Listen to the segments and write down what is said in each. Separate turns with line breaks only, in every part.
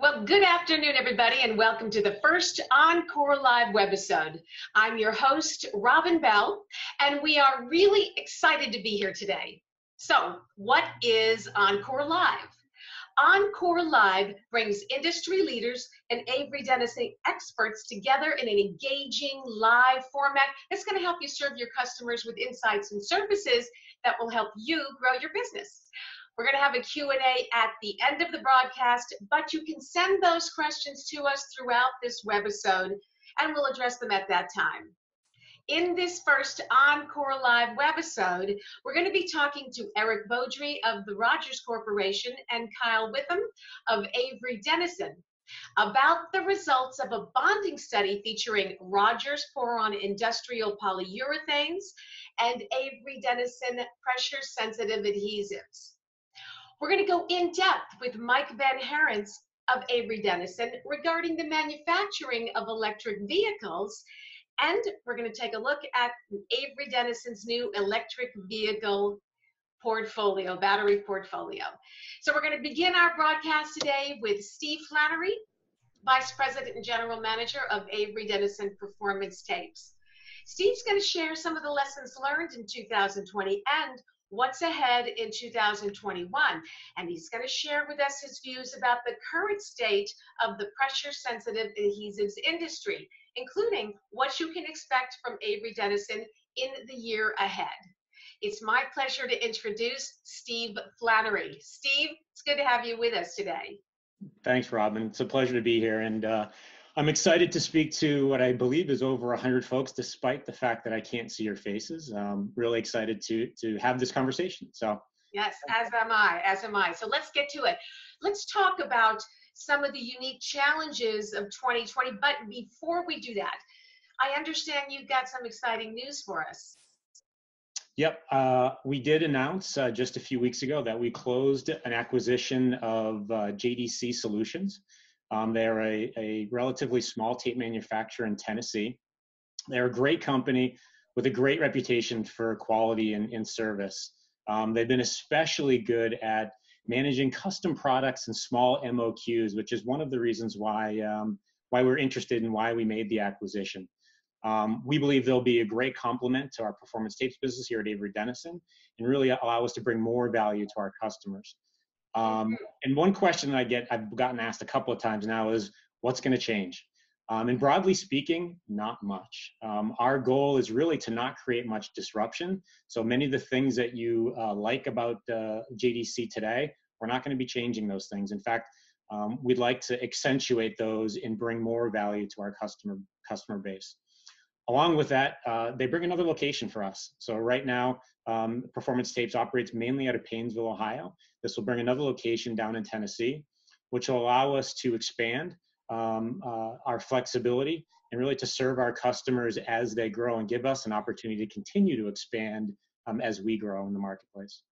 Well, good afternoon, everybody, and welcome to the first OnCore Live webisode. I'm your host, Robin Bell, and we are really excited to be here today. So, what is OnCore Live? OnCore Live brings industry leaders and Avery Dennison experts together in an engaging live format that's going to help you serve your customers with insights and services that will help you grow your business. We're going to have a Q&A at the end of the broadcast, but you can send those questions to us throughout this webisode, and we'll address them at that time. In this first OnCore Live webisode, we're going to be talking to Eric Beaudry of the Rogers Corporation and Kyle Witham of Avery Dennison about the results of a bonding study featuring Rogers Poron industrial polyurethanes and Avery Dennison pressure sensitive adhesives. We're going to go in depth with Mike VanHaerents of Avery Dennison regarding the manufacturing of electric vehicles. And we're going to take a look at Avery Dennison's new electric vehicle portfolio, battery portfolio. So we're going to begin our broadcast today with Steve Flannery, Vice President and General Manager of Avery Dennison Performance Tapes. Steve's going to share some of the lessons learned in 2020 and what's ahead in 2021. And he's going to share with us his views about the current state of the pressure sensitive adhesives industry, including what you can expect from Avery Dennison in the year ahead. It's my pleasure to introduce Steve Flannery. Steve, it's good to have you with us today.
Thanks, Robin. It's a pleasure to be here. And uh, I'm excited to speak to what I believe is over 100 folks, despite the fact that I can't see your faces. Um, really excited to to have this conversation. So
yes, as am I. As am I. So let's get to it. Let's talk about some of the unique challenges of 2020. But before we do that, I understand you've got some exciting news for us.
Yep, uh, we did announce uh, just a few weeks ago that we closed an acquisition of uh, JDC Solutions. Um, they're a, a relatively small tape manufacturer in Tennessee. They're a great company with a great reputation for quality and, and service. Um, they've been especially good at managing custom products and small MOQs, which is one of the reasons why um, why we're interested and why we made the acquisition. Um, we believe they'll be a great complement to our performance tapes business here at Avery Dennison and really allow us to bring more value to our customers. Um, and one question that I get, I've gotten asked a couple of times now is, what's going to change? Um, and broadly speaking, not much. Um, our goal is really to not create much disruption. So many of the things that you uh, like about uh, JDC today, we're not going to be changing those things. In fact, um, we'd like to accentuate those and bring more value to our customer customer base. Along with that, uh, they bring another location for us. So right now, um, Performance Tapes operates mainly out of Painesville, Ohio. This will bring another location down in Tennessee, which will allow us to expand um, uh, our flexibility and really to serve our customers as they grow and give us an opportunity to continue to expand um, as we grow in the marketplace.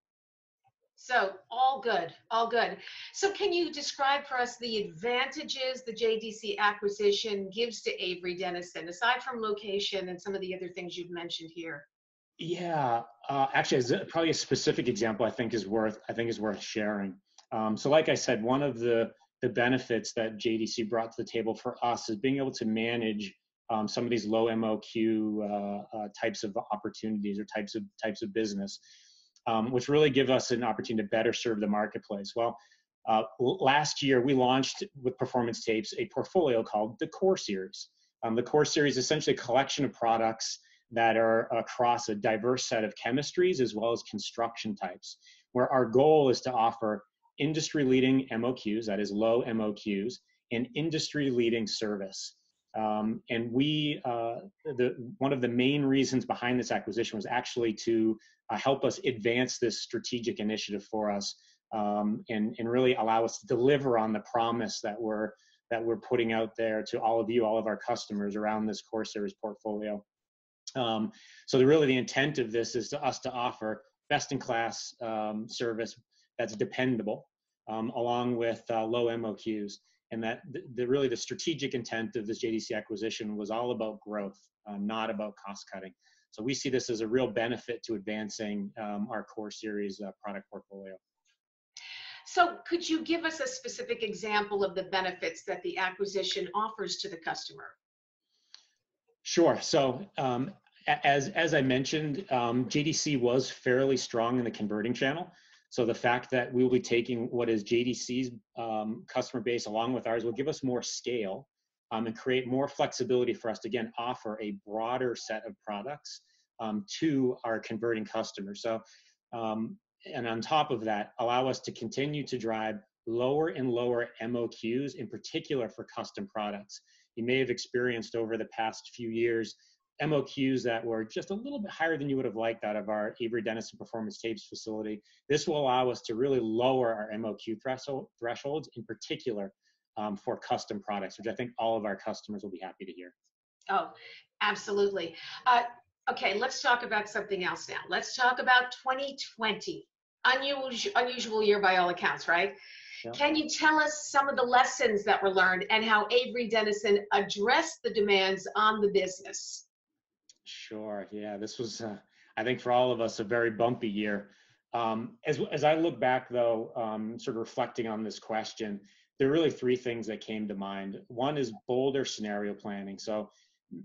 So all good, all good. So can you describe for us the advantages the JDC acquisition gives to Avery Dennison, aside from location and some of the other things you've mentioned here?
Yeah, uh, actually, probably a specific example I think is worth I think is worth sharing. Um, so, like I said, one of the the benefits that JDC brought to the table for us is being able to manage um, some of these low MOQ uh, uh, types of opportunities or types of types of business, um, which really give us an opportunity to better serve the marketplace. Well, uh, last year we launched with Performance Tapes a portfolio called the Core Series. Um, the Core Series is essentially a collection of products that are across a diverse set of chemistries as well as construction types, where our goal is to offer industry leading MOQs, that is low MOQs, and industry leading service. Um, and we, uh, the, one of the main reasons behind this acquisition was actually to uh, help us advance this strategic initiative for us um, and, and really allow us to deliver on the promise that we're, that we're putting out there to all of you, all of our customers around this core series portfolio. Um, so the, really the intent of this is to us to offer best in class um, service that's dependable um, along with uh, low MOQs. And that the, the, really the strategic intent of this JDC acquisition was all about growth, um, not about cost cutting. So we see this as a real benefit to advancing um, our core series uh, product portfolio.
So could you give us a specific example of the benefits that the acquisition offers to the customer?
Sure. So um, as, as I mentioned, um, JDC was fairly strong in the converting channel. So the fact that we will be taking what is JDC's um, customer base along with ours will give us more scale um, and create more flexibility for us to again offer a broader set of products um, to our converting customers. So, um, and on top of that, allow us to continue to drive lower and lower MOQs, in particular for custom products. You may have experienced over the past few years MOQs that were just a little bit higher than you would have liked out of our Avery Dennison Performance Tapes facility. This will allow us to really lower our MOQ threshold, thresholds, in particular um, for custom products, which I think all of our customers will be happy to hear.
Oh, absolutely. Uh, okay, let's talk about something else now. Let's talk about 2020. Unusual, unusual year by all accounts, right? Yeah. Can you tell us some of the lessons that were learned and how Avery Dennison addressed the demands on the business?
Sure. Yeah, this was, uh, I think, for all of us, a very bumpy year. Um, as as I look back, though, um, sort of reflecting on this question, there are really three things that came to mind. One is bolder scenario planning. So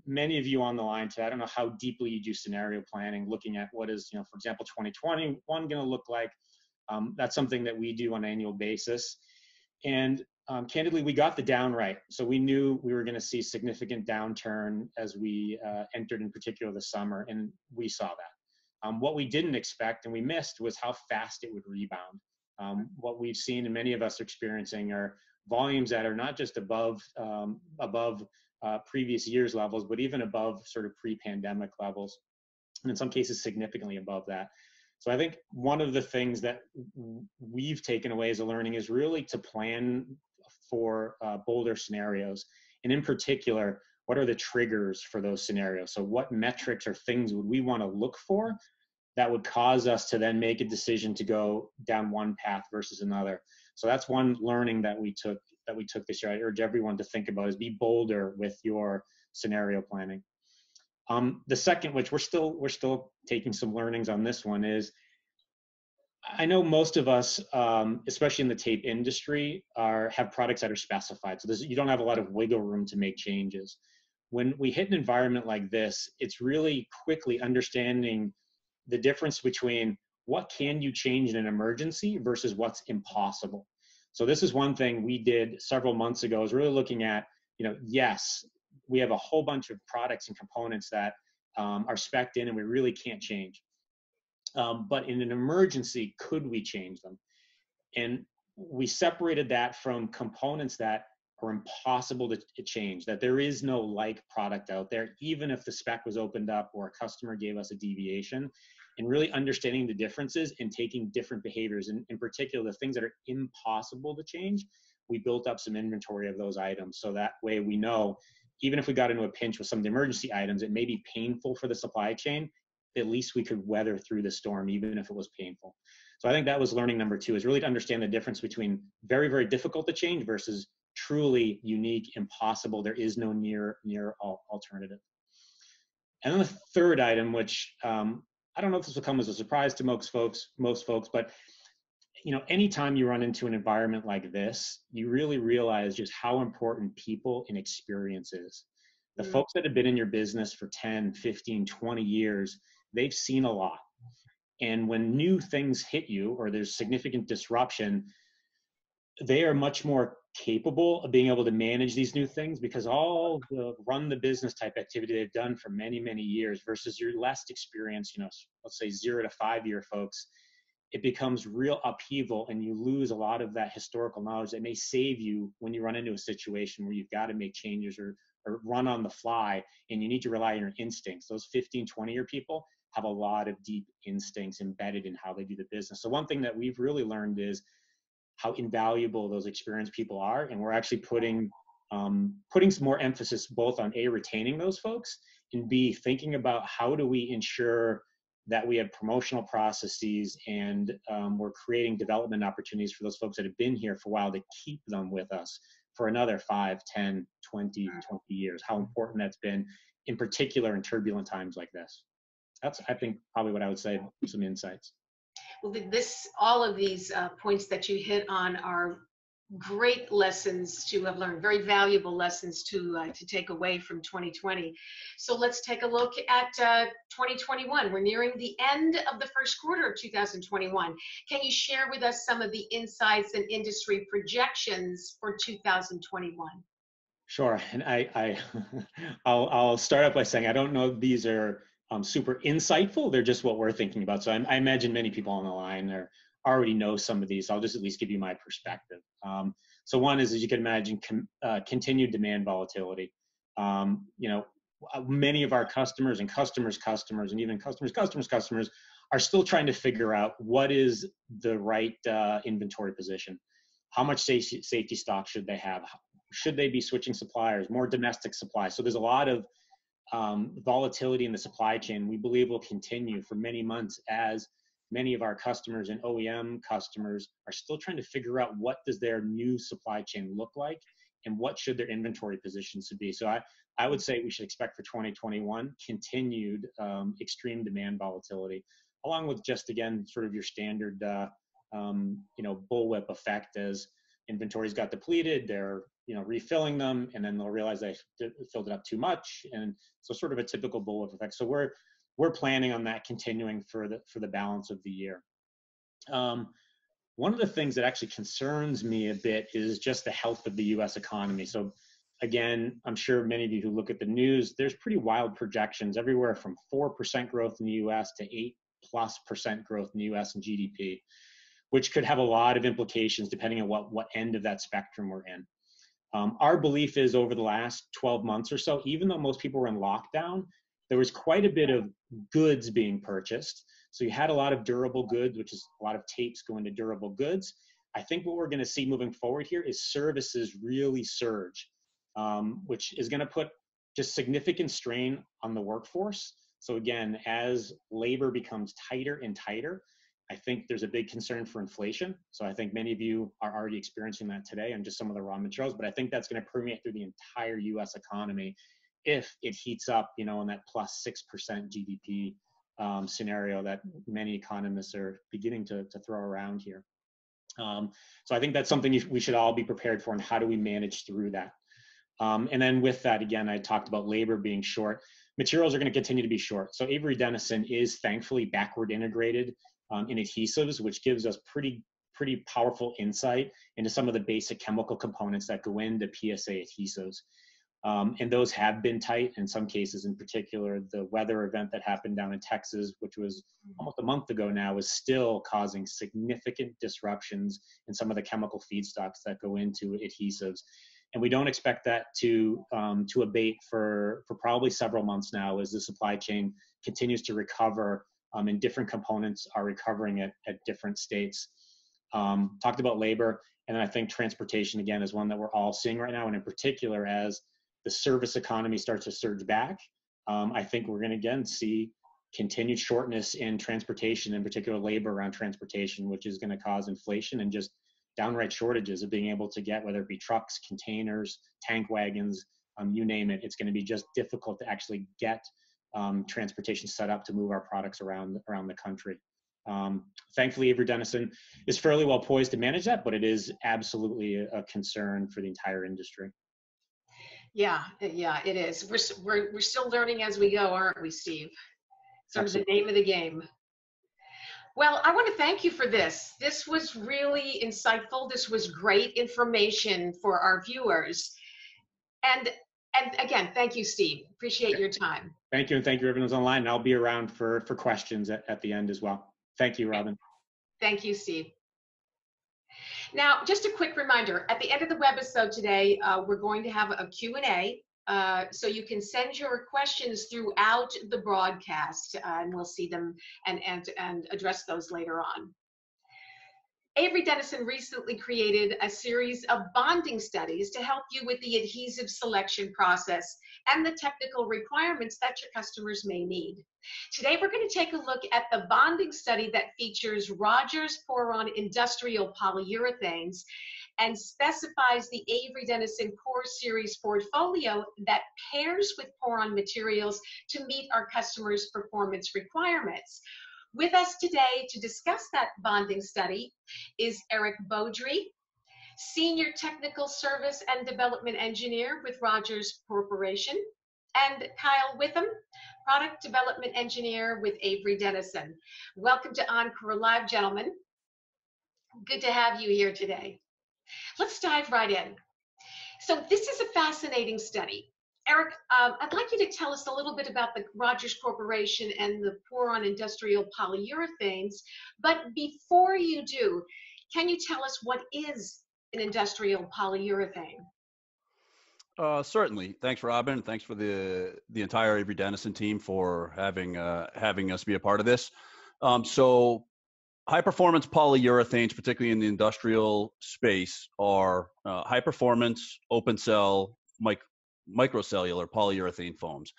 many of you on the line today, I don't know how deeply you do scenario planning, looking at what is, you know, for example, 2021 going to look like. Um, that's something that we do on an annual basis. And um, candidly, we got the down right. So we knew we were going to see significant downturn as we uh, entered, in particular, the summer, and we saw that. Um, what we didn't expect and we missed was how fast it would rebound. Um, what we've seen and many of us are experiencing are volumes that are not just above um, above uh, previous years levels, but even above sort of pre-pandemic levels, and in some cases significantly above that. So I think one of the things that we've taken away as a learning is really to plan for uh, bolder scenarios, and in particular, what are the triggers for those scenarios? So what metrics or things would we want to look for that would cause us to then make a decision to go down one path versus another. So that's one learning that we took that we took this year. I urge everyone to think about is be bolder with your scenario planning. Um, the second, which we're still we're still taking some learnings on this one, is I know most of us, um, especially in the tape industry, are have products that are specified. So you don't have a lot of wiggle room to make changes. When we hit an environment like this, it's really quickly understanding the difference between what can you change in an emergency versus what's impossible. So this is one thing we did several months ago is really looking at, you know, yes, we have a whole bunch of products and components that um, are specced in and we really can't change. Um, but in an emergency, could we change them? And we separated that from components that are impossible to, change, that there is no like product out there, even if the spec was opened up or a customer gave us a deviation, and really understanding the differences and taking different behaviors, and in particular, the things that are impossible to change, we built up some inventory of those items. So that way we know, even if we got into a pinch with some of the emergency items, it may be painful for the supply chain, at least we could weather through the storm, even if it was painful. So I think that was learning number two is really to understand the difference between very, very difficult to change versus truly unique, impossible. There is no near near alternative. And then the third item, which um, I don't know if this will come as a surprise to most folks, most folks, but you know, anytime you run into an environment like this, you really realize just how important people and experience is. The mm-hmm. folks that have been in your business for 10, 15, 20 years, they've seen a lot. And when new things hit you or there's significant disruption, they are much more capable of being able to manage these new things because all the run the business type activity they've done for many many years versus your less experience you know let's say zero to five year folks it becomes real upheaval and you lose a lot of that historical knowledge that may save you when you run into a situation where you've got to make changes or, or run on the fly and you need to rely on your instincts those 15 20 year people have a lot of deep instincts embedded in how they do the business. So one thing that we've really learned is how invaluable those experienced people are and we're actually putting um, putting some more emphasis both on a retaining those folks and b thinking about how do we ensure that we have promotional processes and um, we're creating development opportunities for those folks that have been here for a while to keep them with us for another 5 10 20 20 years. How important that's been in particular in turbulent times like this that's i think probably what i would say some insights
Well, this, all of these uh, points that you hit on are great lessons to have learned, very valuable lessons to uh, to take away from 2020. So let's take a look at uh, 2021. We're nearing the end of the first quarter of 2021. Can you share with us some of the insights and industry projections for 2021?
Sure, and I, I I'll, I'll start off by saying I don't know these are um, super insightful. They're just what we're thinking about. So I, I imagine many people on the line are already know some of these. I'll just at least give you my perspective. Um, so one is, as you can imagine, com, uh, continued demand volatility. Um, you know, uh, many of our customers and customers' customers and even customers' customers' customers are still trying to figure out what is the right uh, inventory position. How much safety, safety stock should they have? Should they be switching suppliers? More domestic supply. So there's a lot of um, volatility in the supply chain. We believe will continue for many months as many of our customers and OEM customers are still trying to figure out what does their new supply chain look like and what should their inventory positions to be. So I, I would say we should expect for 2021 continued um, extreme demand volatility, along with just again sort of your standard uh, um, you know bullwhip effect as inventories got depleted, they're you know refilling them, and then they'll realize they filled it up too much, and so sort of a typical bullwhip effect. So we're we're planning on that continuing for the for the balance of the year. Um, one of the things that actually concerns me a bit is just the health of the U.S. economy. So, again, I'm sure many of you who look at the news, there's pretty wild projections everywhere from four percent growth in the U.S. to eight plus percent growth in the U.S. and GDP, which could have a lot of implications depending on what what end of that spectrum we're in. Um, our belief is over the last 12 months or so, even though most people were in lockdown, there was quite a bit of goods being purchased. So you had a lot of durable goods, which is a lot of tapes going to durable goods. I think what we're going to see moving forward here is services really surge, um, which is going to put just significant strain on the workforce. So again, as labor becomes tighter and tighter, I think there's a big concern for inflation. So I think many of you are already experiencing that today on just some of the raw materials, but I think that's going to permeate through the entire US economy if it heats up, you know, in that plus 6% GDP um, scenario that many economists are beginning to, to throw around here. Um, so I think that's something we should all be prepared for and how do we manage through that. Um, and then with that, again, I talked about labor being short. Materials are going to continue to be short. So Avery Dennison is thankfully backward integrated um, in adhesives, which gives us pretty pretty powerful insight into some of the basic chemical components that go into PSA adhesives. Um, and those have been tight in some cases, in particular, the weather event that happened down in Texas, which was mm-hmm. almost a month ago now, is still causing significant disruptions in some of the chemical feedstocks that go into adhesives. And we don't expect that to, um, to abate for, for probably several months now as the supply chain continues to recover um, and different components are recovering at, at different states. Um, talked about labor, and then I think transportation again is one that we're all seeing right now, and in particular as the service economy starts to surge back, um, I think we're going to again see continued shortness in transportation, in particular labor around transportation, which is going to cause inflation and just downright shortages of being able to get whether it be trucks, containers, tank wagons, um, you name it. It's going to be just difficult to actually get um, transportation set up to move our products around around the country. Um, thankfully, Avery Dennison is fairly well poised to manage that, but it is absolutely a, concern for the entire industry.
Yeah, yeah, it is. We're, we're, we're still learning as we go, aren't we, Steve? Sort of the name of the game. Well, I want to thank you for this. This was really insightful. This was great information for our viewers. And and again, thank you, Steve. Appreciate your time.
Thank you, and thank you, everyone's online. And I'll be around for for questions at, at the end as well. Thank you, Robin.
Thank you, Steve. Now, just a quick reminder, at the end of the webisode today, uh, we're going to have a Q&A. Uh, so you can send your questions throughout the broadcast uh, and we'll see them and, and, and address those later on. Avery Dennison recently created a series of bonding studies to help you with the adhesive selection process and the technical requirements that your customers may need. Today, we're going to take a look at the bonding study that features Rogers Poron Industrial Polyurethanes and specifies the Avery Dennison Core Series portfolio that pairs with Poron materials to meet our customers' performance requirements. With us today to discuss that bonding study is Eric Beaudry, Senior Technical Service and Development Engineer with Rogers Corporation, and Kyle Witham, Product Development Engineer with Avery Dennison. Welcome to OnCore Live, gentlemen. Good to have you here today. Let's dive right in. So this is a fascinating study. Eric, um, I'd like you to tell us a little bit about the Rogers Corporation and the Poron Industrial Polyurethanes. But before you do, can you tell us what is an industrial polyurethane?
Uh, certainly. Thanks, Robin. Thanks for the the entire Avery Dennison team for having uh, having us be a part of this. Um, so, high performance polyurethanes, particularly in the industrial space, are uh, high performance open cell mic- microcellular polyurethane foams.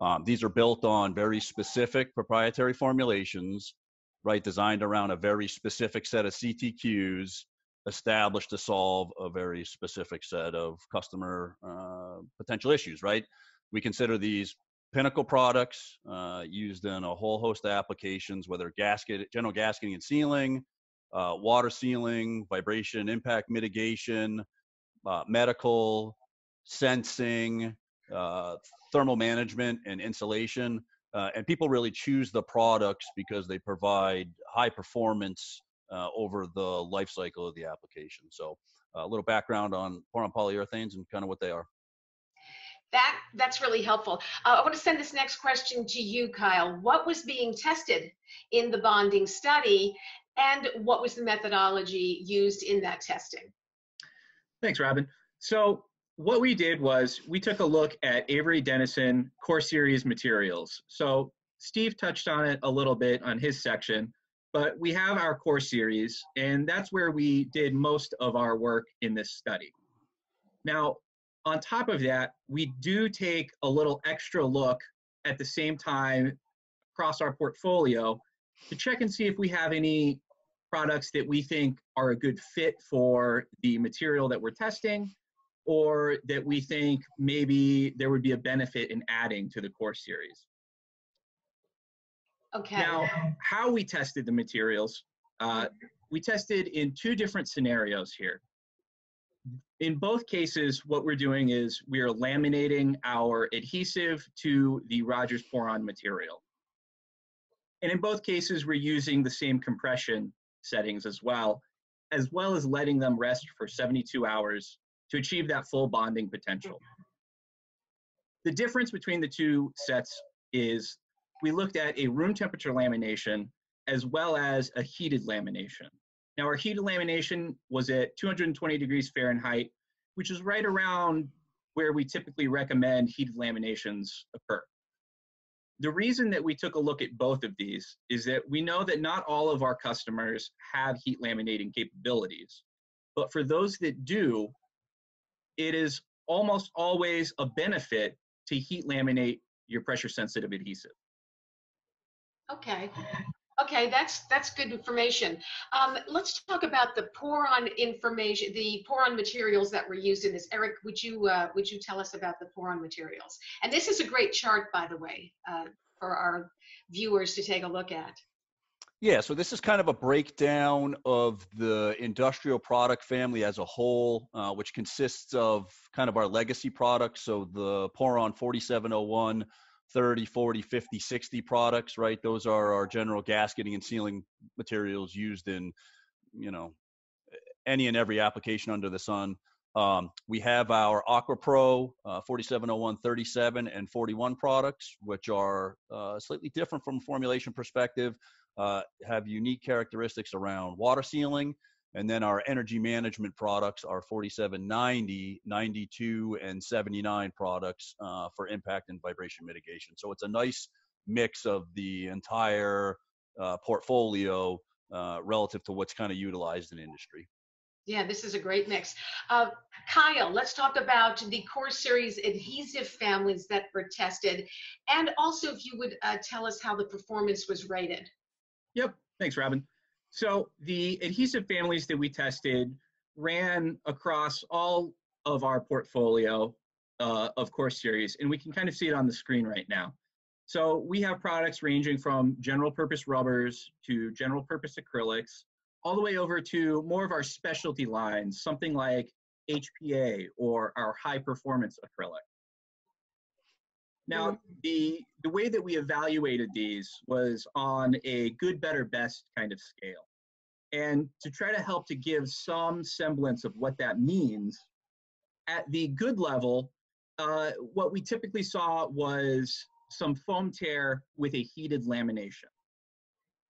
Um, these are built on very specific proprietary formulations, right, designed around a very specific set of CTQs established to solve a very specific set of customer uh, potential issues, right? We consider these pinnacle products uh, used in a whole host of applications, whether gasket, general gasketing and sealing, uh, water sealing, vibration impact mitigation, uh, medical, sensing, uh, thermal management, and insulation. Uh, and people really choose the products because they provide high performance uh, over the life cycle of the application. So uh, a little background on Poron polyurethanes and kind of what they are.
That that's really helpful. Uh, I want to send this next question to you, Kyle. What was being tested in the bonding study, and what was the methodology used in that testing?
Thanks, Robin. So what we did was we took a look at Avery Dennison core series materials. So Steve touched on it a little bit on his section, but we have our core series, and that's where we did most of our work in this study. Now, on top of that, we do take a little extra look at the same time across our portfolio to check and see if we have any products that we think are a good fit for the material that we're testing or that we think maybe there would be a benefit in adding to the core series.
Okay.
Now, how we tested the materials, uh, we tested in two different scenarios here. In both cases, what we're doing is we are laminating our adhesive to the Rogers Poron material. And in both cases, we're using the same compression settings as well, as well as letting them rest for 72 hours to achieve that full bonding potential. The difference between the two sets is we looked at a room temperature lamination as well as a heated lamination. Now, our heated lamination was at 220 degrees Fahrenheit, which is right around where we typically recommend heated laminations occur. The reason that we took a look at both of these is that we know that not all of our customers have heat laminating capabilities. But for those that do, it is almost always a benefit to heat laminate your pressure sensitive adhesive.
Okay. Okay, that's that's good information. Um, let's talk about the poron information, the poron materials that were used in this. Eric, would you uh, would you tell us about the poron materials? And this is a great chart, by the way, uh, for our viewers to take a look at.
Yeah, so this is kind of a breakdown of the industrial product family as a whole, uh, which consists of kind of our legacy products. So the Poron 4701 30, 40, 50, 60 products, right? Those are our general gasketing and sealing materials used in, you know, any and every application under the sun. Um, we have our Aqua Pro uh, 4701, 37, and 41 products, which are uh, slightly different from a formulation perspective, uh, have unique characteristics around water sealing, and then our energy management products are 4790, 92, and 79 products uh, for impact and vibration mitigation. So it's a nice mix of the entire uh, portfolio uh, relative to what's kind of utilized in industry.
Yeah, this is a great mix. Uh, Kyle, let's talk about the core series adhesive families that were tested, and also if you would uh, tell us how the performance was rated.
Yep, thanks, Robin. So the adhesive families that we tested ran across all of our portfolio uh, of core series, and we can kind of see it on the screen right now. So we have products ranging from general purpose rubbers to general purpose acrylics, all the way over to more of our specialty lines, something like HPA or our high performance acrylic. Now, the, the way that we evaluated these was on a good, better, best kind of scale. And to try to help to give some semblance of what that means, at the good level, uh, what we typically saw was some foam tear with a heated lamination.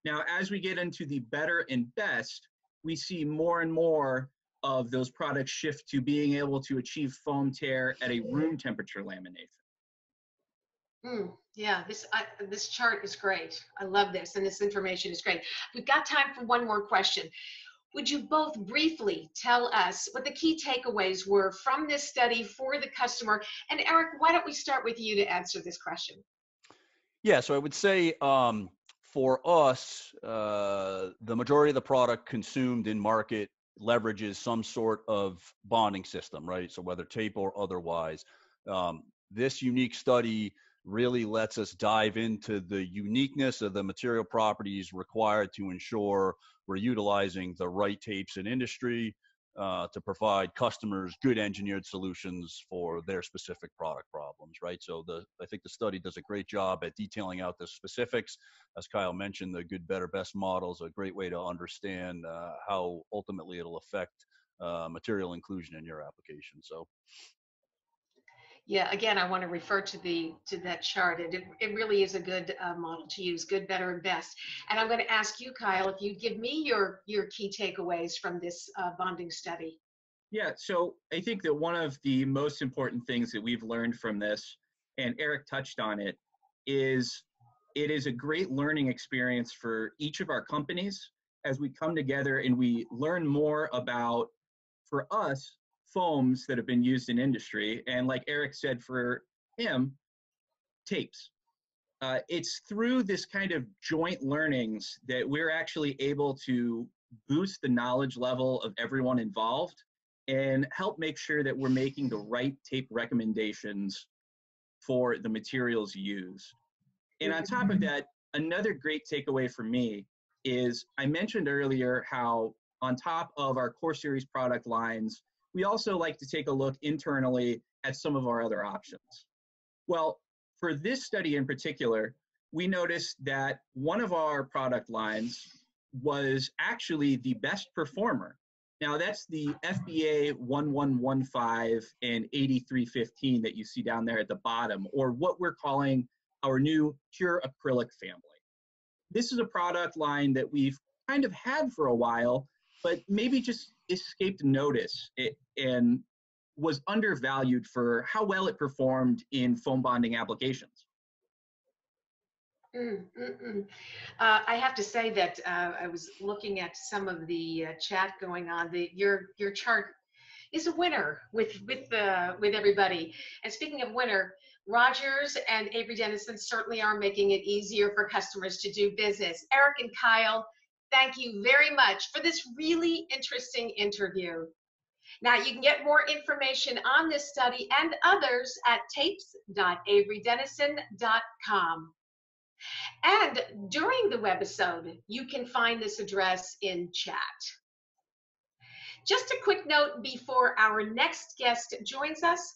Now, as we get into the better and best, we see more and more of those products shift to being able to achieve foam tear at a room temperature lamination.
Mm, yeah, this I, this chart is great. I love this, and this information is great. We've got time for one more question. Would you both briefly tell us what the key takeaways were from this study for the customer? And Eric, why don't we start with you to answer this question?
Yeah, so I would say um, for us, uh, the majority of the product consumed in market leverages some sort of bonding system, right? So whether tape or otherwise. Um, this unique study really lets us dive into the uniqueness of the material properties required to ensure we're utilizing the right tapes in industry uh, to provide customers good engineered solutions for their specific product problems, right? So the I think the study does a great job at detailing out the specifics. As Kyle mentioned, the good, better, best model is a great way to understand uh, how ultimately it'll affect uh, material inclusion in your application. So
yeah, again, I want to refer to the to that chart. It it really is a good uh, model to use, good, better, and best. And I'm going to ask you, Kyle, if you give me your your key takeaways from this uh, bonding study.
Yeah, so I think that one of the most important things that we've learned from this, and Eric touched on it, is it is a great learning experience for each of our companies as we come together and we learn more about, for us, foams that have been used in industry. And like Eric said, for him, tapes. Uh, it's through this kind of joint learnings that we're actually able to boost the knowledge level of everyone involved and help make sure that we're making the right tape recommendations for the materials used. And on top of that, another great takeaway for me is I mentioned earlier how on top of our core series product lines, we also like to take a look internally at some of our other options. Well, for this study in particular, we noticed that one of our product lines was actually the best performer. Now that's the FBA 1115 and 8315 that you see down there at the bottom, or what we're calling our new pure acrylic family. This is a product line that we've kind of had for a while, but maybe just escaped notice and was undervalued for how well it performed in foam bonding applications.
Mm, mm, mm. Uh, I have to say that uh, I was looking at some of the uh, chat going on. The, your your chart is a winner with with uh, with everybody. And speaking of winner, Rogers and Avery Dennison certainly are making it easier for customers to do business. Eric and Kyle, thank you very much for this really interesting interview. Now, you can get more information on this study and others at tapes.averydennison.com. And during the webisode, you can find this address in chat. Just a quick note before our next guest joins us,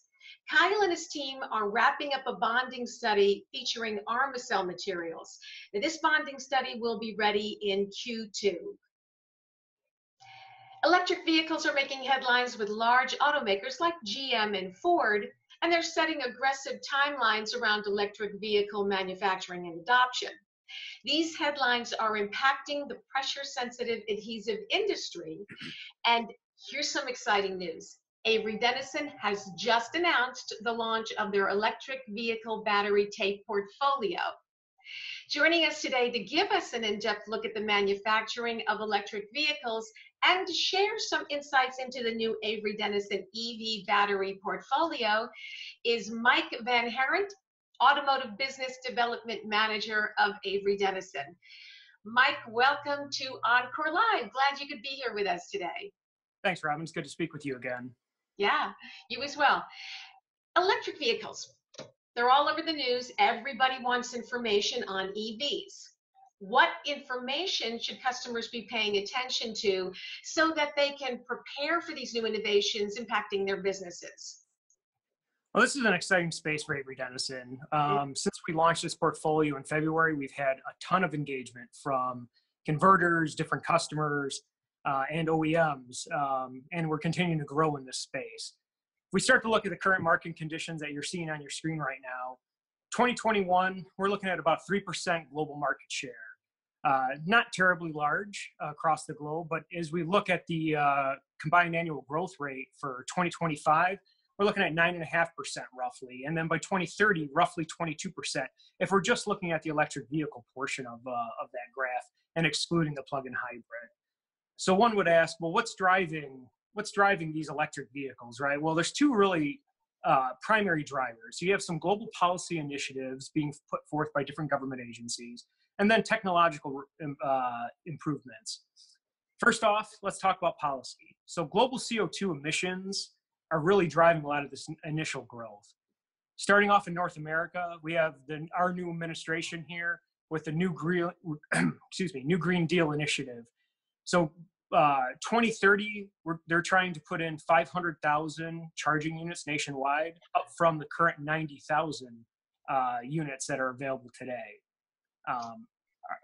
Kyle and his team are wrapping up a bonding study featuring Armacell materials. Now, this bonding study will be ready in Q2. Electric vehicles are making headlines with large automakers like GM and Ford, and they're setting aggressive timelines around electric vehicle manufacturing and adoption. These headlines are impacting the pressure sensitive adhesive industry. And here's some exciting news. Avery Dennison has just announced the launch of their electric vehicle battery tape portfolio. Joining us today to give us an in-depth look at the manufacturing of electric vehicles and to share some insights into the new Avery Dennison EV battery portfolio is Mike VanHaerent, Automotive Business Development Manager of Avery Dennison. Mike, welcome to OnCore Live. Glad you could be here with us today.
Thanks, Robin. It's good to speak with you again.
Yeah, you as well. Electric vehicles. They're all over the news. Everybody wants information on EVs. What information should customers be paying attention to so that they can prepare for these new innovations impacting their businesses?
Well, this is an exciting space for Avery Dennison. Um, since we launched this portfolio in February, we've had a ton of engagement from converters, different customers, uh, and OEMs, um, and we're continuing to grow in this space. If we start to look at the current market conditions that you're seeing on your screen right now, 2021, we're looking at about 3% global market share. Uh, not terribly large uh, across the globe, but as we look at the uh, combined annual growth rate for 2025, we're looking at 9.5% roughly. And then by 2030, roughly 22%, if we're just looking at the electric vehicle portion of, uh, of that graph and excluding the plug-in hybrid. So one would ask, well, what's driving what's driving these electric vehicles, right? Well, there's two really uh, primary drivers. You have some global policy initiatives being put forth by different government agencies, and then technological uh, improvements. First off, let's talk about policy. So, global CO2 emissions are really driving a lot of this initial growth. Starting off in North America, we have the, our new administration here with the new green, excuse me, new Green Deal initiative. So uh, 2030, they're trying to put in 500,000 charging units nationwide, up from the current 90,000 uh, units that are available today. Um,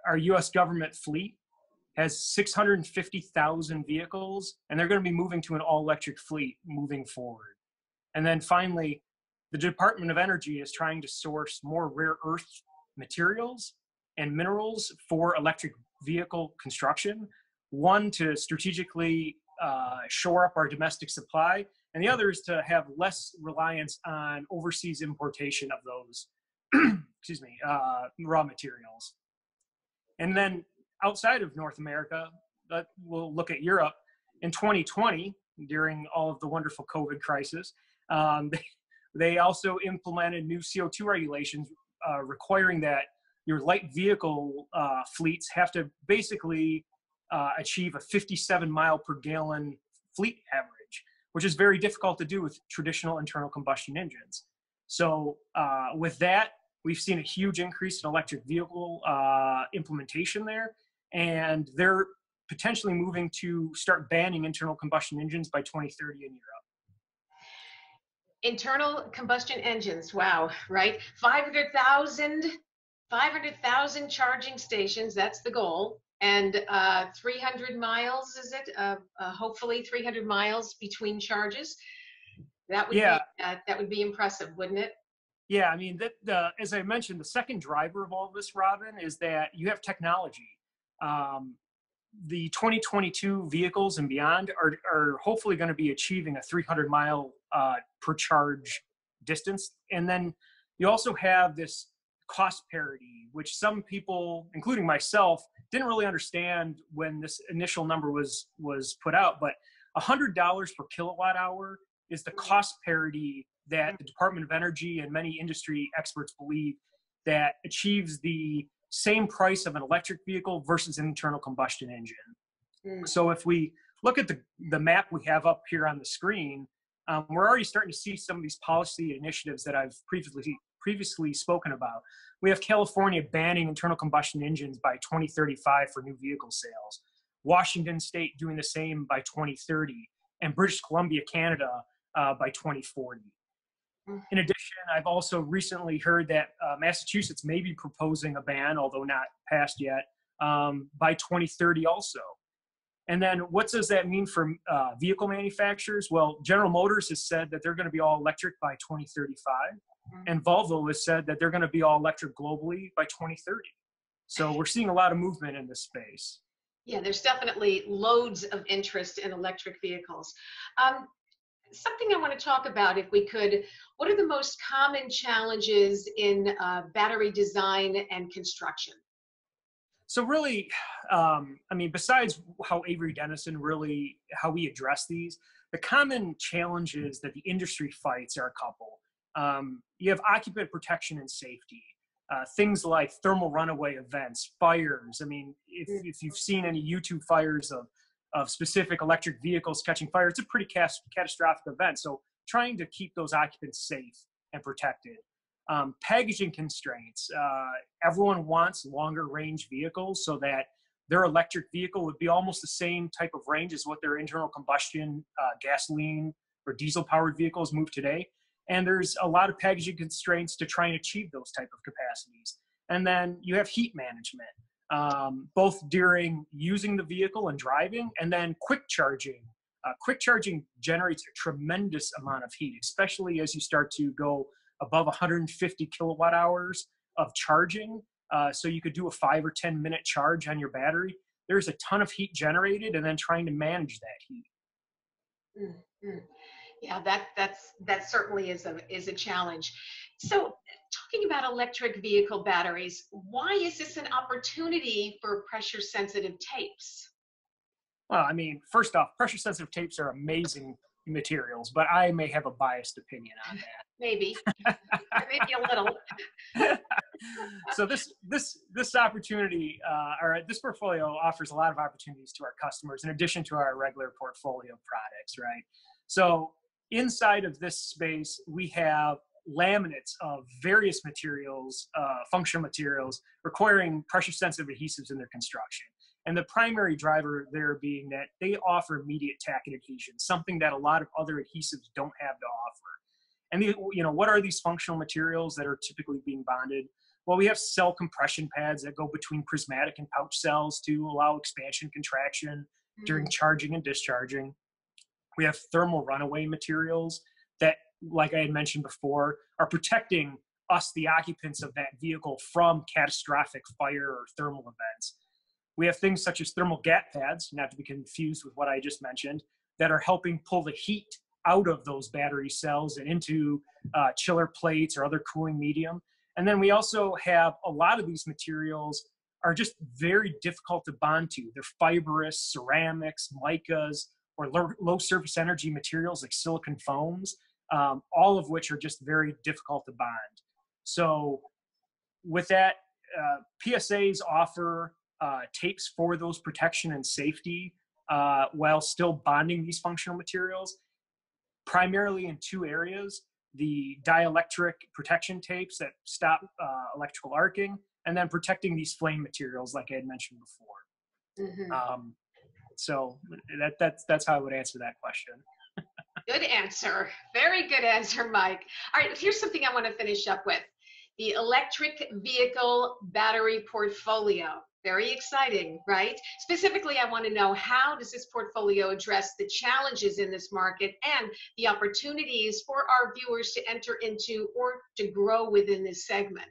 our U.S. government fleet has 650,000 vehicles, and they're going to be moving to an all-electric fleet moving forward. And then finally, the Department of Energy is trying to source more rare earth materials and minerals for electric vehicle construction. One to strategically uh, shore up our domestic supply, and the other is to have less reliance on overseas importation of those, excuse me, uh, raw materials. And then outside of North America, but we'll look at Europe in 2020 during all of the wonderful COVID crisis. Um, they, also implemented new CO2 regulations uh, requiring that your light vehicle uh, fleets have to basically uh, achieve a 57 mile per gallon fleet average, which is very difficult to do with traditional internal combustion engines. So, uh, with that, we've seen a huge increase in electric vehicle uh, implementation there and they're potentially moving to start banning internal combustion engines by 2030 in Europe.
Internal combustion engines, wow, right? 500,000 500,000 charging stations, that's the goal. And uh, 300 miles, is it? Uh, uh, hopefully 300 miles between charges. That would yeah. be uh, that would be impressive, wouldn't it?
Yeah, I mean, that, as I mentioned, the second driver of all this, Robin, is that you have technology um, the 2022 vehicles and beyond are, are hopefully going to be achieving a 300 mile uh, per charge distance. And then you also have this cost parity, which some people, including myself, didn't really understand when this initial number was was put out. But $100 per kilowatt hour is the cost parity that the Department of Energy and many industry experts believe that achieves the same price of an electric vehicle versus an internal combustion engine. Mm. So if we look at the, the map we have up here on the screen, um, we're already starting to see some of these policy initiatives that I've previously previously spoken about. We have California banning internal combustion engines by 2035 for new vehicle sales. Washington State doing the same by 2030, and British Columbia, Canada, uh, by 2040. In addition, I've also recently heard that uh, Massachusetts may be proposing a ban, although not passed yet, um, by 2030 also. And then what does that mean for uh, vehicle manufacturers? Well, General Motors has said that they're going to be all electric by 2035. Mm-hmm. And Volvo has said that they're going to be all electric globally by 2030. So we're seeing a lot of movement in this space.
Yeah, there's definitely loads of interest in electric vehicles. Um, something I want to talk about, if we could, what are the most common challenges in uh, battery design and construction?
So really, um, I mean, besides how Avery Dennison really, how we address these, the common challenges that the industry fights are a couple. Um, you have occupant protection and safety. Uh, things like thermal runaway events, fires. I mean, if, mm. if you've seen any YouTube fires of of specific electric vehicles catching fire, it's a pretty catastrophic event. So trying to keep those occupants safe and protected. Um, packaging constraints. Uh, everyone wants longer range vehicles so that their electric vehicle would be almost the same type of range as what their internal combustion uh, gasoline or diesel powered vehicles move today. And there's a lot of packaging constraints to try and achieve those type of capacities. And then you have heat management, um, both during using the vehicle and driving, and then quick charging. Uh, quick charging generates a tremendous amount of heat, especially as you start to go above 150 kilowatt hours of charging. Uh, so you could do a five or 10 minute charge on your battery. There's a ton of heat generated, and then trying to manage that heat.
Mm-hmm. Yeah, that that's that certainly is a is a challenge. So, talking about electric vehicle batteries, why is this an opportunity for pressure sensitive tapes?
Well, I mean, first off, pressure sensitive tapes are amazing materials, but I may have a biased opinion on that.
Maybe, maybe a little.
so this this this opportunity uh, or this portfolio offers a lot of opportunities to our customers in addition to our regular portfolio products, right? So inside of this space, we have laminates of various materials, uh, functional materials, requiring pressure sensitive adhesives in their construction. And the primary driver there being that they offer immediate tack and adhesion, something that a lot of other adhesives don't have to offer. And the, you know, what are these functional materials that are typically being bonded? Well, we have cell compression pads that go between prismatic and pouch cells to allow expansion contraction during mm-hmm. charging and discharging. We have thermal runaway materials that, like I had mentioned before, are protecting us, the occupants of that vehicle, from catastrophic fire or thermal events. We have things such as thermal gap pads, not to be confused with what I just mentioned, that are helping pull the heat out of those battery cells and into uh, chiller plates or other cooling medium. And then we also have a lot of these materials are just very difficult to bond to. They're fibrous, ceramics, micas, or low, low surface energy materials like silicone foams, um, all of which are just very difficult to bond. So, with that, uh, PSAs offer uh, tapes for those protection and safety uh, while still bonding these functional materials, primarily in two areas the dielectric protection tapes that stop uh, electrical arcing, and then protecting these flame materials, like I had mentioned before. Mm-hmm. Um, so that that's that's how I would answer that question.
good answer. Very good answer, Mike. All right, here's something I want to finish up with. The electric vehicle battery portfolio. Very exciting, right? Specifically, I want to know how does this portfolio address the challenges in this market and the opportunities for our viewers to enter into or to grow within this segment?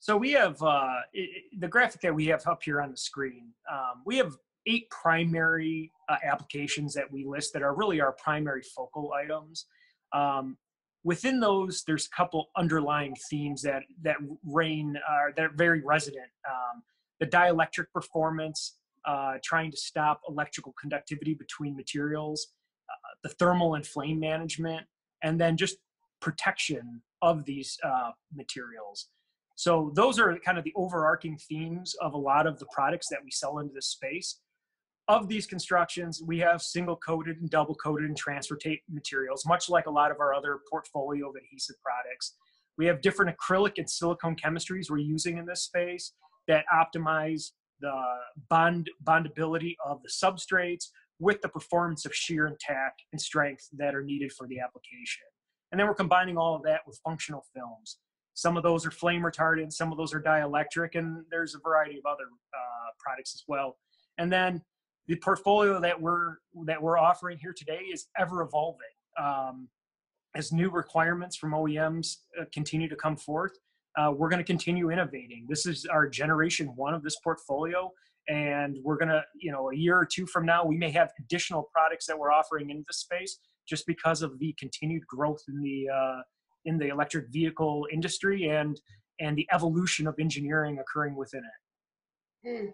So we have uh, it, the graphic that we have up here on the screen. Um, we have eight primary uh, applications that we list that are really our primary focal items. Um, within those, there's a couple underlying themes that that reign uh, that are very resident. Um, the dielectric performance, uh, trying to stop electrical conductivity between materials, uh, the thermal and flame management, and then just protection of these uh, materials. So those are kind of the overarching themes of a lot of the products that we sell into this space of these constructions, we have single coated and double coated and transfer tape materials, much like a lot of our other portfolio of adhesive products. We have different acrylic and silicone chemistries we're using in this space that optimize the bond bondability of the substrates with the performance of shear and tack and strength that are needed for the application. And then we're combining all of that with functional films. Some of those are flame retardant, some of those are dielectric, and there's a variety of other uh, products as well. And then the portfolio that we're that we're offering here today is ever evolving. Um, as new requirements from OEMs uh, continue to come forth, uh, we're going to continue innovating. This is our generation one of this portfolio, and we're going to, you know, a year or two from now, we may have additional products that we're offering in this space just because of the continued growth in the uh, in the electric vehicle industry and and the evolution of engineering occurring within it.
Mm.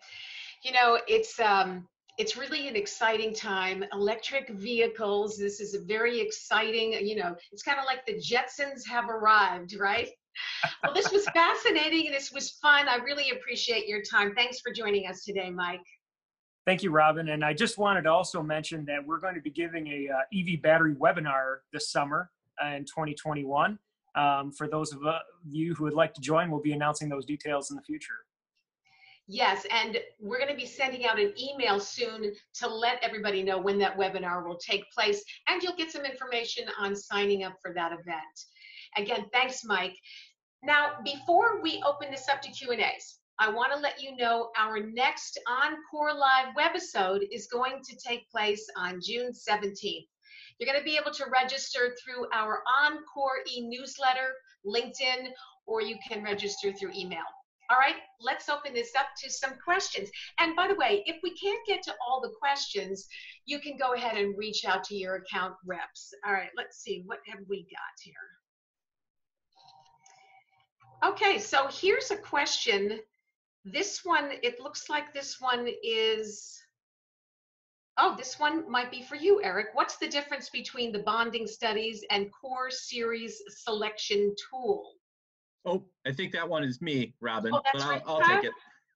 You know, it's um, it's really an exciting time. Electric vehicles, this is a very exciting, you know, it's kind of like the Jetsons have arrived, right? well, this was fascinating and this was fun. I really appreciate your time. Thanks for joining us today, Mike.
Thank you, Robin. And I just wanted to also mention that we're going to be giving a uh, EV battery webinar this summer uh, in 2021. um, for those of uh, you who would like to join, we'll be announcing those details in the future.
Yes, and we're going to be sending out an email soon to let everybody know when that webinar will take place, and you'll get some information on signing up for that event. Again, thanks, Mike. Now, before we open this up to Q&As, I want to let you know our next OnCore Live webisode is going to take place on June 17th. You're going to be able to register through our OnCore e-newsletter, LinkedIn, or you can register through email. All right, let's open this up to some questions. And by the way, if we can't get to all the questions, you can go ahead and reach out to your account reps. All right, let's see, what have we got here? Okay, so here's a question. This one, it looks like this one is, oh, this one might be for you, Eric. What's the difference between the bonding studies and core series selection tool?
Oh, I think that one is me, Robin,
Oh,
but
that's
I'll,
right.
I'll take it.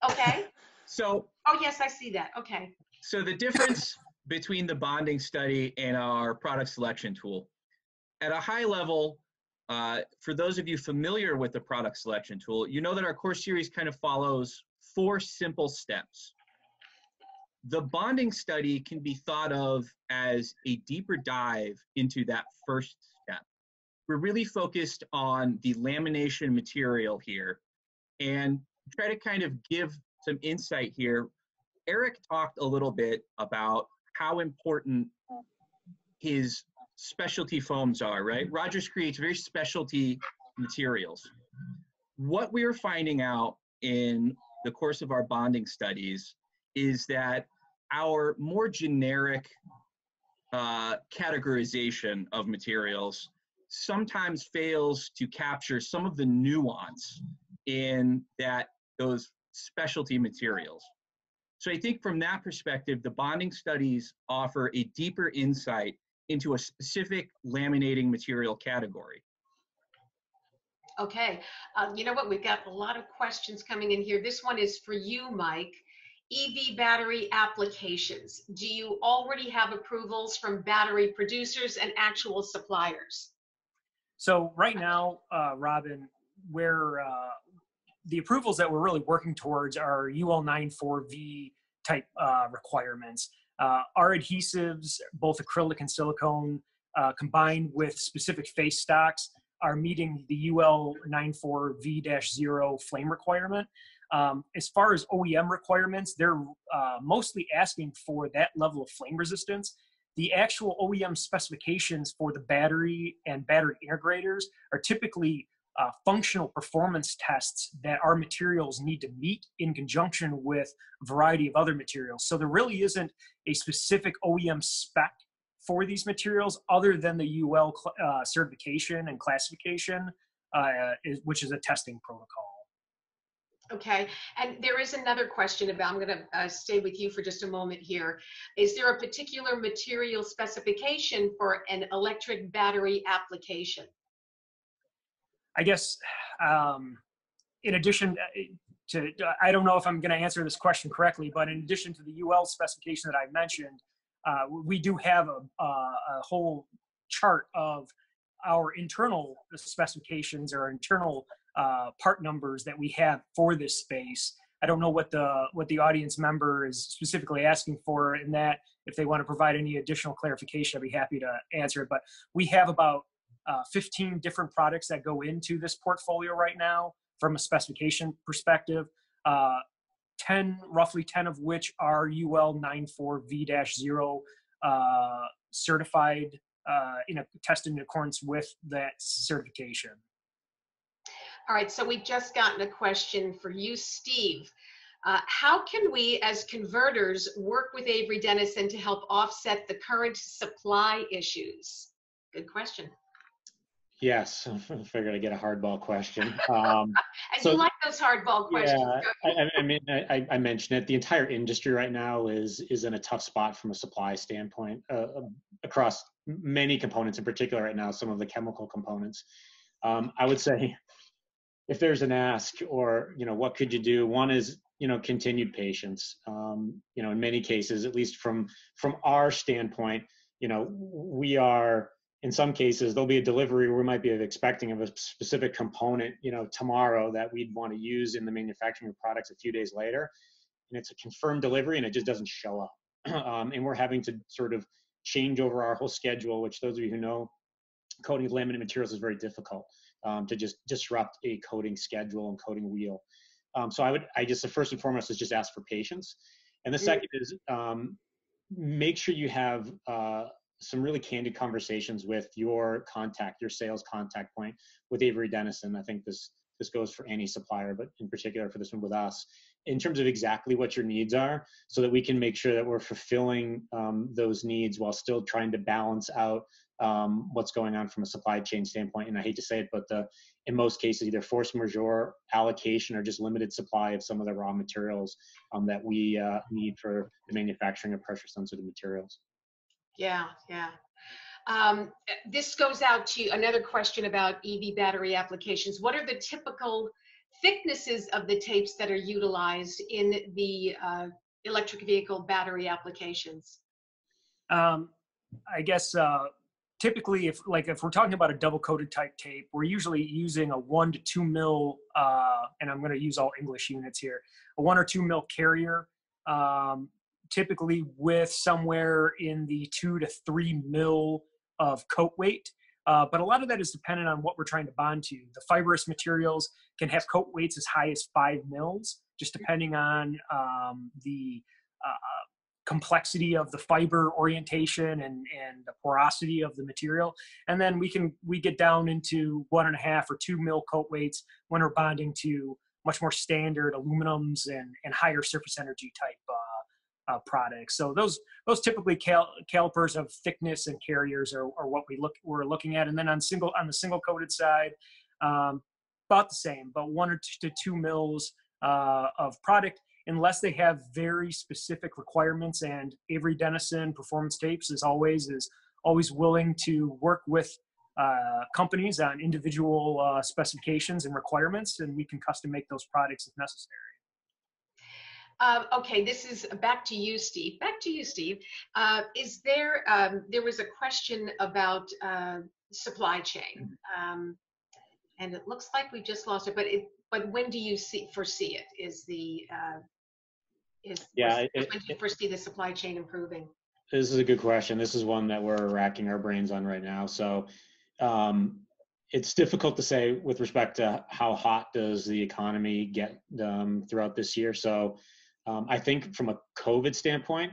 Okay.
So,
Oh, yes, I see that. Okay.
so the difference between the bonding study and our product selection tool, at a high level, uh, for those of you familiar with the product selection tool, you know that our core series kind of follows four simple steps. The bonding study can be thought of as a deeper dive into that first. We're really focused on the lamination material here and try to kind of give some insight here. Eric talked a little bit about how important his specialty foams are, right? Rogers creates very specialty materials. What we're finding out in the course of our bonding studies is that our more generic uh, categorization of materials sometimes fails to capture some of the nuance in that those specialty materials. So I think from that perspective, the bonding studies offer a deeper insight into a specific laminating material category.
Okay. Uh, you know what? We've got a lot of questions coming in here. This one is for you, Mike. EV battery applications. Do you already have approvals from battery producers and actual suppliers?
So right now, uh, Robin, where uh, the approvals that we're really working towards are UL94V type uh, requirements. Uh, our adhesives, both acrylic and silicone, uh, combined with specific face stocks, are meeting the UL94V-0 flame requirement. Um, as far as OEM requirements, they're uh, mostly asking for that level of flame resistance. The actual OEM specifications for the battery and battery integrators are typically uh, functional performance tests that our materials need to meet in conjunction with a variety of other materials. So there really isn't a specific OEM spec for these materials other than the UL uh, certification and classification, uh, is, which is a testing protocol.
Okay, and there is another question about, I'm going to uh, stay with you for just a moment here. Is there a particular material specification for an electric battery application?
I guess, um, in addition uh, to, I don't know if I'm going to answer this question correctly, but in addition to the UL specification that I mentioned, uh, we do have a, a, a whole chart of our internal specifications or internal uh, part numbers that we have for this space. I don't know what the what the audience member is specifically asking for in that. If they want to provide any additional clarification, I'd be happy to answer it. But we have about uh, 15 different products that go into this portfolio right now from a specification perspective. Uh, 10, roughly 10 of which are UL 94V-0 uh, certified, uh, you know, tested in accordance with that certification.
All right, so we've just gotten a question for you, Steve. Uh, how can we, as converters, work with Avery Dennison to help offset the current supply issues? Good question.
Yes, I figured I'd get a hardball question. Um,
And
So-
you like those hardball questions.
yeah. I, I- mean, I, I mentioned it. The entire industry right now is is in a tough spot from a supply standpoint uh, across many components, in particular right now, some of the chemical components. Um, I would say, if there's an ask or you know what could you do, one is you know continued patience. Um, you know, in many cases, at least from from our standpoint, you know, we are in some cases there'll be a delivery we might be expecting of a specific component, you know, tomorrow that we'd want to use in the manufacturing of products a few days later, and it's a confirmed delivery and it just doesn't show up, um, and we're having to sort of change over our whole schedule. Which those of you who know, coating laminate materials is very difficult um, to just disrupt a coating schedule and coating wheel. Um, so I would, I just the first and foremost is just ask for patience, and the mm. second is um, make sure you have uh, some really candid conversations with your contact, your sales contact point with Avery Dennison. I think this this goes for any supplier, but in particular for this one with us, in terms of exactly what your needs are, so that we can make sure that we're fulfilling um, those needs while still trying to balance out um, what's going on from a supply chain standpoint. And I hate to say it, but the, in most cases, either force majeure allocation or just limited supply of some of the raw materials um, that we uh, need for the manufacturing of pressure sensitive materials.
Yeah, yeah. Um, this goes out to another question about EV battery applications. What are the typical thicknesses of the tapes that are utilized in the uh, electric vehicle battery applications?
Um, I guess uh, typically if like if we're talking about a double coated type tape we're usually using a one to two mil uh, and i'm going to use all english units here a one or two mil carrier um, typically with somewhere in the two to three mil of coat weight. Uh, but a lot of that is dependent on what we're trying to bond to. The fibrous materials can have coat weights as high as five mils just depending on um, the uh, complexity of the fiber orientation and, and the porosity of the material. And then we can we get down into one and a half or two mil coat weights when we're bonding to much more standard aluminums and, and higher surface energy type uh, uh, products. So those those typically cal- calipers of thickness and carriers are, are what we look we're looking at. And then on single on the single coated side, um, about the same, but one or two to two mils uh, of product unless they have very specific requirements. And Avery Dennison Performance Tapes, as always, is always willing to work with uh, companies on individual uh, specifications and requirements, and we can custom make those products if necessary.
Um, okay, this is back to you, Steve. Back to you, Steve. Uh, is there, um, there was a question about uh, supply chain. Um, and it looks like we just lost it, but it, but when do you see foresee it? Is the uh, is
yeah?
It, when do you foresee the supply chain improving?
This is a good question. This is one that we're racking our brains on right now. So um, it's difficult to say with respect to how hot does the economy get um, throughout this year. So um, I think from a COVID standpoint,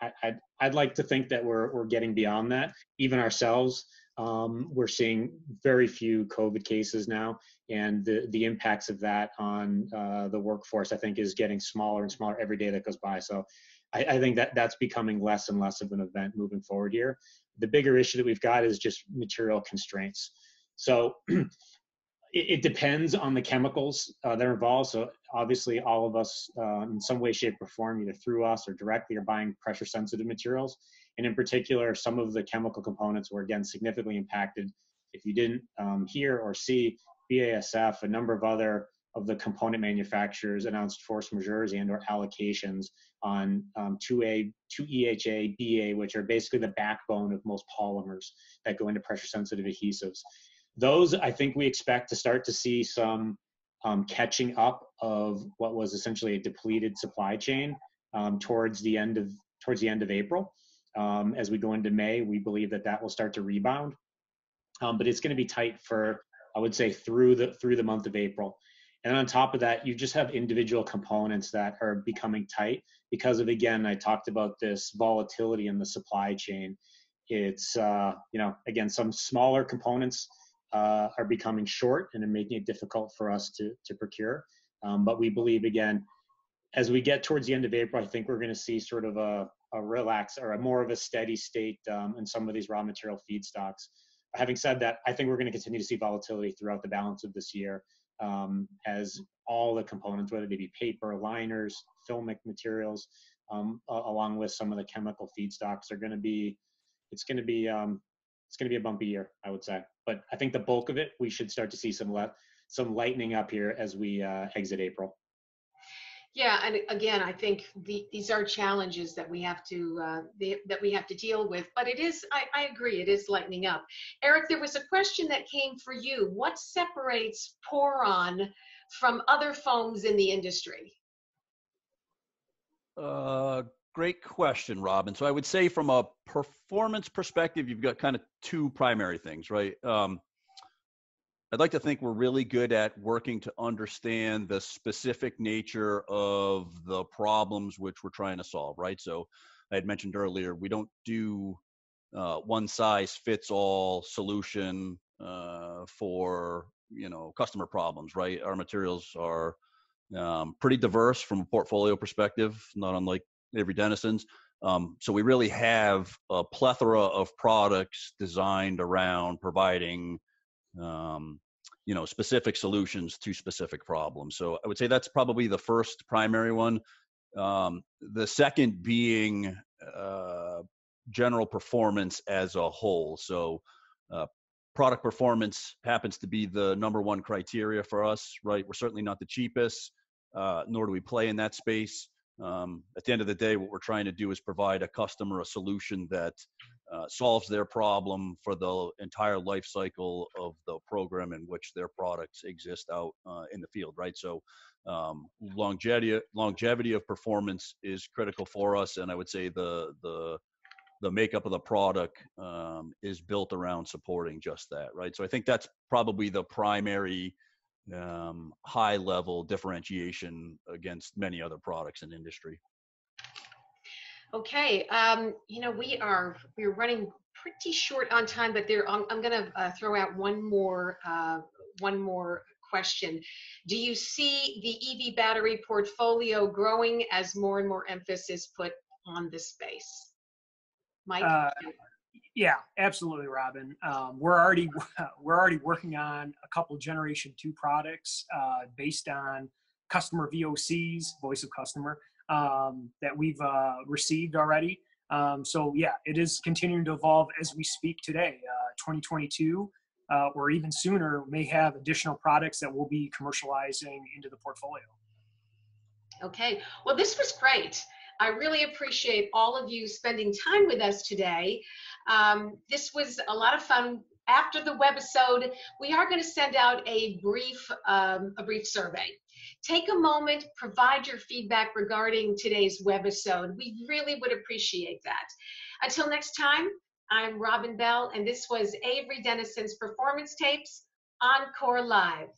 I, I'd, I'd like to think that we're we're getting beyond that. Even ourselves, um, we're seeing very few COVID cases now, and the the impacts of that on uh, the workforce, I think, is getting smaller and smaller every day that goes by. So, I, I, think that that's becoming less and less of an event moving forward here. The bigger issue that we've got is just material constraints. So. it, it depends on the chemicals uh, that are involved. So obviously, all of us, uh, in some way, shape, or form, either through us or directly, are buying pressure-sensitive materials and in particular, some of the chemical components were again significantly impacted. If you didn't um, hear or see, BASF, a number of other of the component manufacturers announced force majeures and or allocations on um, 2A, 2EHA, BA, which are basically the backbone of most polymers that go into pressure sensitive adhesives. Those, I think we expect to start to see some um, catching up of what was essentially a depleted supply chain um, towards the end of towards the end of April. Um, as we go into May, we believe that that will start to rebound, um, but it's going to be tight for I would say through the through the month of April. And on top of that, you just have individual components that are becoming tight because of again, I talked about this volatility in the supply chain. It's uh, you know again some smaller components uh, are becoming short and are making it difficult for us to to procure. Um, but we believe again, as we get towards the end of April, I think we're going to see sort of a a relax or a more of a steady state um, in some of these raw material feedstocks. Having said that, I think we're going to continue to see volatility throughout the balance of this year um, as all the components, whether they be paper, liners, filmic materials, um, along with some of the chemical feedstocks, are going to be. It's going to be. Um, it's going to be a bumpy year, I would say. But I think the bulk of it, we should start to see some le- some lightening up here as we uh, exit April.
Yeah, and again, I think the, these are challenges that we have to uh, the, that we have to deal with. But it is, I, I agree, it is lightening up. Eric, there was a question that came for you. What separates Poron from other foams in the industry?
Uh, great question, Robin. So I would say from a performance perspective, you've got kind of two primary things, right? Um, I'd like to think we're really good at working to understand the specific nature of the problems which we're trying to solve, right? So I had mentioned earlier, we don't do uh, one size fits all solution uh, for you know customer problems, right? Our materials are um, pretty diverse from a portfolio perspective, not unlike Avery Dennison's. Um, so we really have a plethora of products designed around providing um, you know specific solutions to specific problems. So i would say that's probably the first primary one. Um, the second being uh, general performance as a whole. So uh, product performance happens to be the number one criteria for us right? We're certainly not the cheapest uh, nor do we play in that space. Um, at the end of the day what we're trying to do is provide a customer a solution that uh, solves their problem for the entire life cycle of the program in which their products exist out uh, in the field, right? So um, longevity longevity of performance is critical for us, and I would say the the the makeup of the product um, is built around supporting just that, right? So I think that's probably the primary um, high level differentiation against many other products in industry.
Okay, um, you know, we are we're running pretty short on time, but there I'm, I'm going to uh, throw out one more uh, one more question. Do you see the EV battery portfolio growing as more and more emphasis put on this space? Mike. Uh,
yeah, absolutely, Robin. Um, we're already we're already working on a couple Generation Two products uh, based on customer VOCs, voice of customer, um, that we've uh, received already. Um, so yeah, it is continuing to evolve as we speak today. Uh, 2022 uh, or even sooner may have additional products that we'll be commercializing into the portfolio.
Okay, well, this was great. I really appreciate all of you spending time with us today. Um, this was a lot of fun. After the webisode, we are going to send out a brief um, a brief survey. Take a moment, provide your feedback regarding today's webisode. We really would appreciate that. Until next time, I'm Robin Bell, and this was Avery Dennison's Performance Tapes OnCore Live.